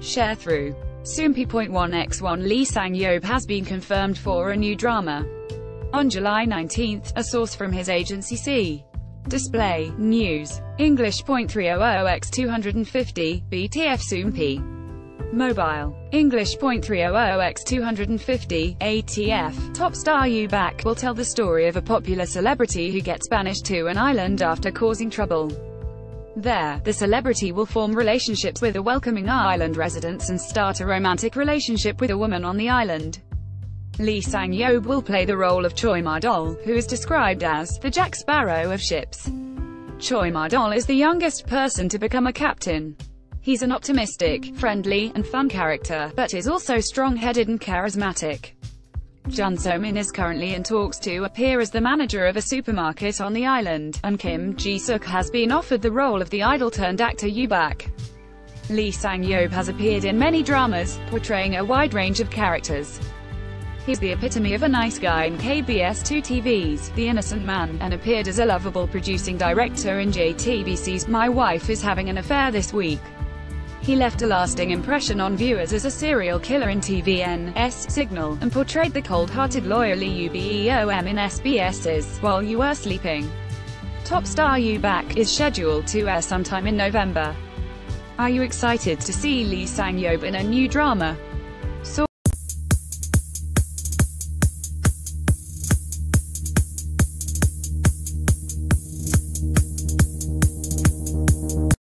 share through. Soompi.1x1 Lee Sang-yeob has been confirmed for a new drama. On July 19, a source from his agency C. Display, News, English.300x250, BTF Soompi. Mobile, English.300x250, ATF. Top star Yoo Baek will tell the story of a popular celebrity who gets banished to an island after causing trouble. There, the celebrity will form relationships with the welcoming island residents and start a romantic relationship with a woman on the island. Lee Sang-yeob will play the role of Choi Ma-dol, who is described as the Jack Sparrow of ships. Choi Ma-dol is the youngest person to become a captain. He's an optimistic, friendly, and fun character, but is also strong-headed and charismatic. Jun So-min is currently in talks to appear as the manager of a supermarket on the island, and Kim Ji-suk has been offered the role of the idol-turned-actor Yu-bak. Lee Sang-yeob has appeared in many dramas, portraying a wide range of characters. He's the epitome of a nice guy in KBS2 TV's The Innocent Man, and appeared as a lovable producing director in JTBC's My Wife is Having an Affair This Week. He left a lasting impression on viewers as a serial killer in TVN's Signal, and portrayed the cold-hearted lawyer Lee Ubeom in SBS's While You Were Sleeping. Top Star Yoo Baek is scheduled to air sometime in November. Are you excited to see Lee Sang-yeob in a new drama?